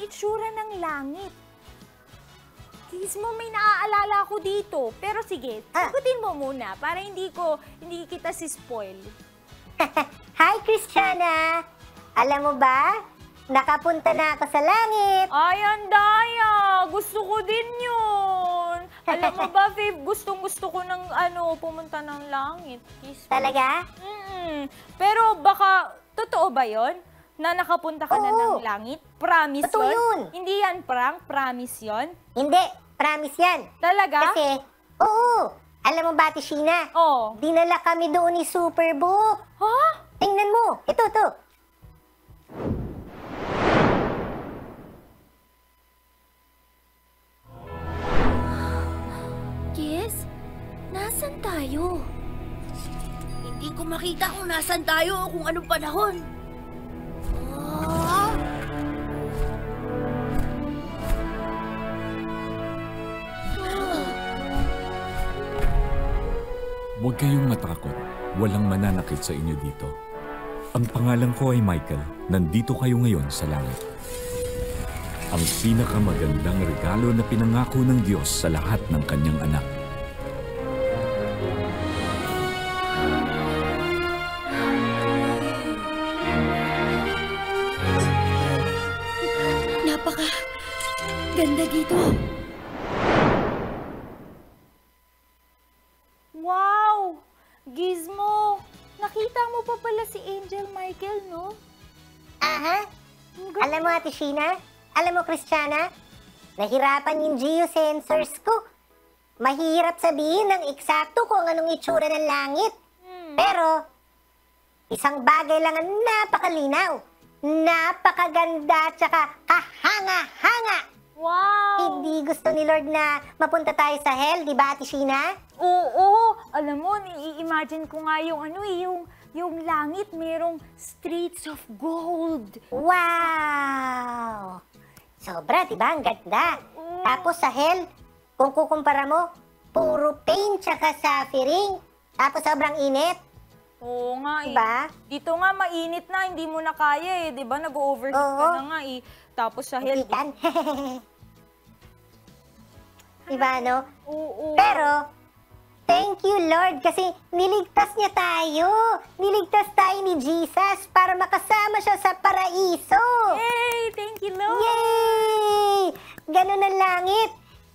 itsura ng langit. Gizmo, may naaalala ako dito. Pero sige, Ah. sagutin mo muna para hindi ko, hindi kita si spoil. Hi, Christiana! Alam mo ba, nakapunta na ako sa langit. Ay, ang daya! Gusto ko din yun! Alam mo ba, Fave, gustong gusto ko ng ano, pumunta ng langit. Gizmo. Talaga? Mm-mm. Pero baka, totoo ba yon Na nakapunta ka na ng Oo. langit? Promise Totoo yun. Hindi yan prank? Promise yon Hindi, promise yan. Talaga? Kasi, oo, alam mo ba, Tishina? Oh. Dinala kami doon ni Superbook. Ha? Tingnan mo, ito, ito. Yes? Nasaan tayo? Hindi ko makita kung nasan tayo o kung anong panahon. Huwag kayong matakot. Walang mananakit sa inyo dito. Ang pangalan ko ay Michael. Nandito kayo ngayon sa langit. Ang pinakamagandang regalo na pinangako ng Diyos sa lahat ng kanyang anak. Napaka ganda dito. Wow! Gizmo! Nakita mo pa pala si Angel Michael, no? Aha, alam mo, Ate Sheena? Alam mo, Christiana? Nahirapan yung geosensors ko. Mahirap sabihin ng eksakto kung anong itsura ng langit. Hmm. Pero, isang bagay lang ang napakalinaw. Napakaganda at saka kahanga-hanga. Wow! Hindi gusto ni Lord na mapunta tayo sa hell, di ba, Ate Sheena? Oo, alam mo, i-imagine ko nga yung ano eh, yung, yung langit merong streets of gold. Wow! Sobra, di ba? Ang ganda. Oo. Tapos sa hell, kung kukumpara mo, puro pain tsaka suffering. Tapos sobrang init, Oo nga eh. Diba? Dito nga mainit na, hindi mo na kaya eh, 'di ba? Nag-overheat ka na nga eh. Tapos sa hell. diba, no? oo. Pero, thank you, Lord, kasi niligtas niya tayo. Niligtas tayo ni Jesus para makasama siya sa paraiso. Yay! Thank you, Lord! Yay! Ganun ang langit.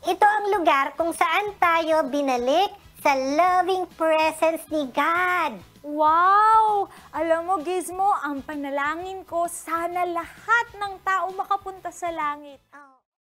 Ito ang lugar kung saan tayo binalik sa loving presence ni God. Wow! Alam mo, Gizmo, ang panalangin ko, sana lahat ng tao makapunta sa langit.